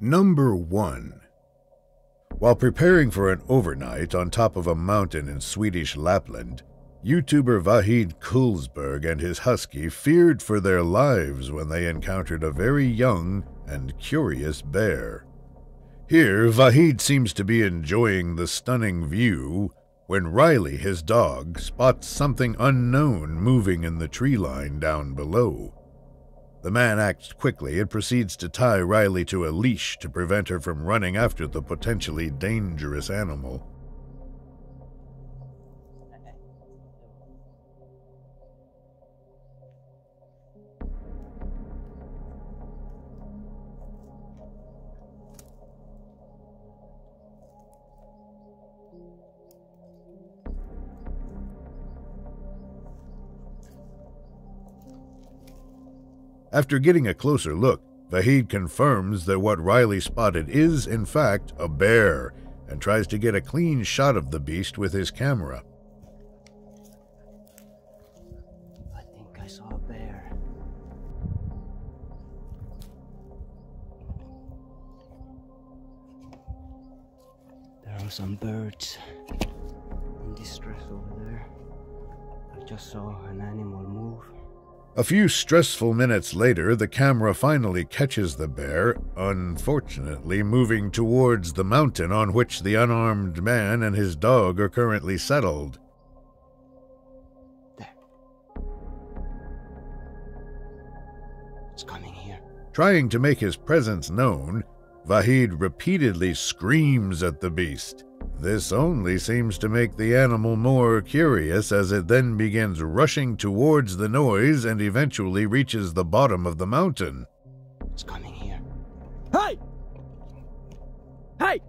Number 1. While preparing for an overnight on top of a mountain in Swedish Lapland, YouTuber Vahid Cullsberg and his husky feared for their lives when they encountered a very young and curious bear. Here, Vahid seems to be enjoying the stunning view when Riley, his dog, spots something unknown moving in the tree line down below. The man acts quickly and proceeds to tie Riley to a leash to prevent her from running after the potentially dangerous animal. After getting a closer look, Vahid confirms that what Riley spotted is, in fact, a bear and tries to get a clean shot of the beast with his camera. I think I saw a bear. There are some birds in distress over there. I just saw an animal move. A few stressful minutes later, the camera finally catches the bear, unfortunately moving towards the mountain on which the unarmed man and his dog are currently settled. There. It's coming here. Trying to make his presence known, Vahid repeatedly screams at the beast. This only seems to make the animal more curious as it then begins rushing towards the noise and eventually reaches the bottom of the mountain. It's coming here. Hey! Hey!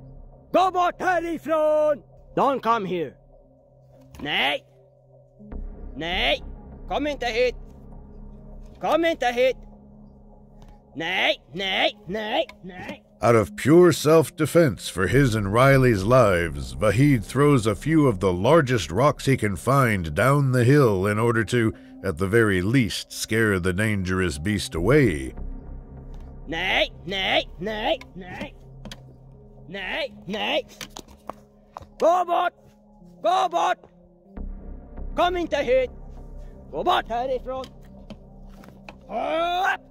Gå bort härifrån! Don't come here. Nej! Nej! Kom inte hit! Kom inte hit! Nej, nej, nej, nej! Out of pure self defense for his and Riley's lives, Vahid throws a few of the largest rocks he can find down the hill in order to, at the very least, scare the dangerous beast away. Nej, nej! Nej, nej! Gå bort! Gå bort! Kom inte hit! Gå bort härifrån! Upp!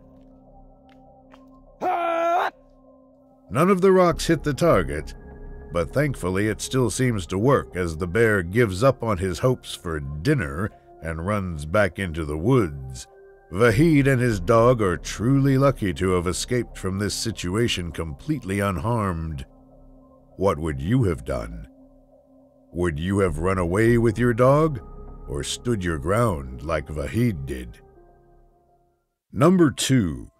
Upp! None of the rocks hit the target, but thankfully it still seems to work as the bear gives up on his hopes for dinner and runs back into the woods. Vahid and his dog are truly lucky to have escaped from this situation completely unharmed. What would you have done? Would you have run away with your dog or stood your ground like Vahid did? Number 2.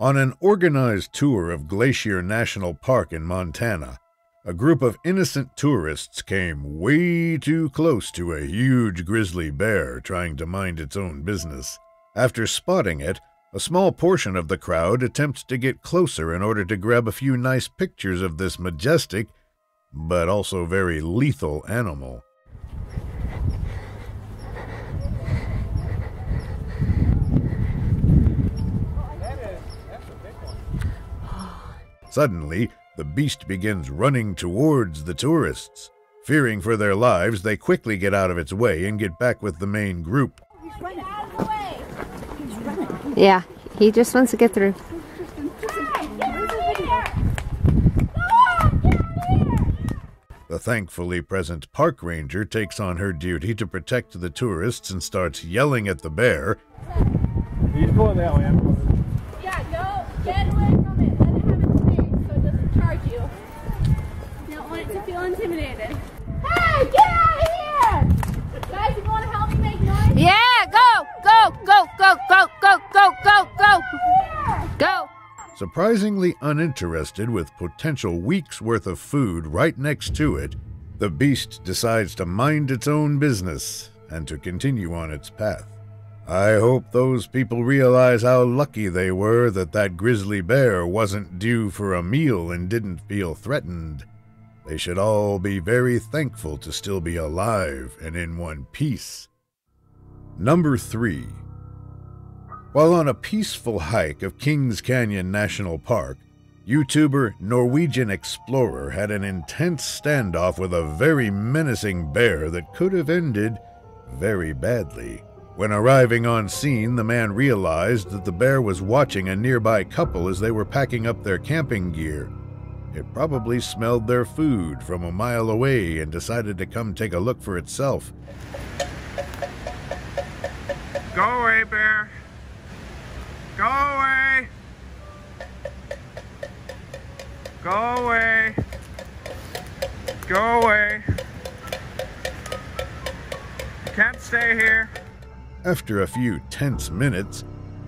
On an organized tour of Glacier National Park in Montana, a group of innocent tourists came way too close to a huge grizzly bear trying to mind its own business. After spotting it, a small portion of the crowd attempts to get closer in order to grab a few nice pictures of this majestic, but also very lethal animal. Suddenly, the beast begins running towards the tourists. Fearing for their lives, they quickly get out of its way and get back with the main group. Yeah, he just wants to get through. The thankfully present park ranger takes on her duty to protect the tourists and starts yelling at the bear. He's going that way. I'm going. Yeah, go get away from it. Let it have its space so it doesn't charge you. You don't to feel intimidated. Hey, get out of here! Guys, you want to help me make noise? Yeah, go, go, go, go, go, go, go, go, go, go. Surprisingly uninterested with potential weeks' worth of food right next to it, the beast decides to mind its own business and to continue on its path. I hope those people realize how lucky they were that that grizzly bear wasn't due for a meal and didn't feel threatened. They should all be very thankful to still be alive and in one piece. Number 3. While on a peaceful hike of Kings Canyon National Park, YouTuber Norwegian Explorer had an intense standoff with a very menacing bear that could have ended very badly. When arriving on scene, the man realized that the bear was watching a nearby couple as they were packing up their camping gear. It probably smelled their food from a mile away and decided to come take a look for itself. Go away, bear. Go away. Go away. Go away. You can't stay here. After a few tense minutes,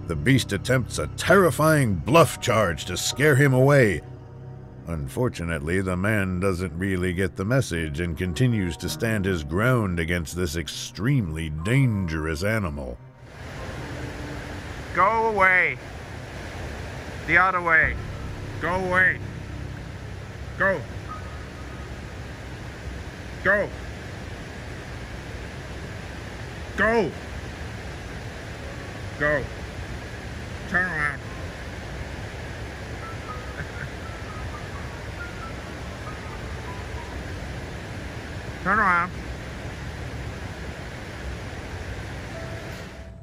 the beast attempts a terrifying bluff charge to scare him away. Unfortunately, the man doesn't really get the message and continues to stand his ground against this extremely dangerous animal. Go away. The other way. Go away. Go. Go. Go. Go. Turn around. Turn around.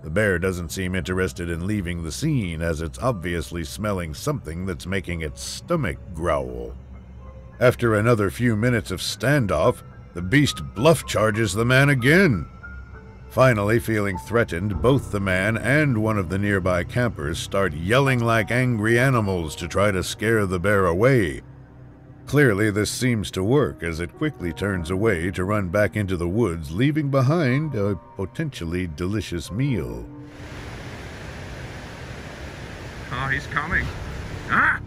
The bear doesn't seem interested in leaving the scene as it's obviously smelling something that's making its stomach growl. After another few minutes of standoff, the beast bluff charges the man again. Finally, feeling threatened, both the man and one of the nearby campers start yelling like angry animals to try to scare the bear away. Clearly, this seems to work as it quickly turns away to run back into the woods, leaving behind a potentially delicious meal. Oh, he's coming. Ah!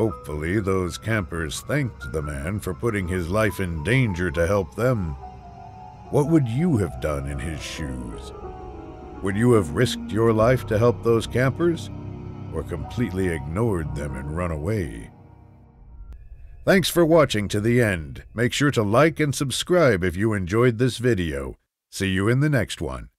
Hopefully, those campers thanked the man for putting his life in danger to help them. What would you have done in his shoes? Would you have risked your life to help those campers? Or completely ignored them and run away? Thanks for watching to the end. Make sure to like and subscribe if you enjoyed this video. See you in the next one.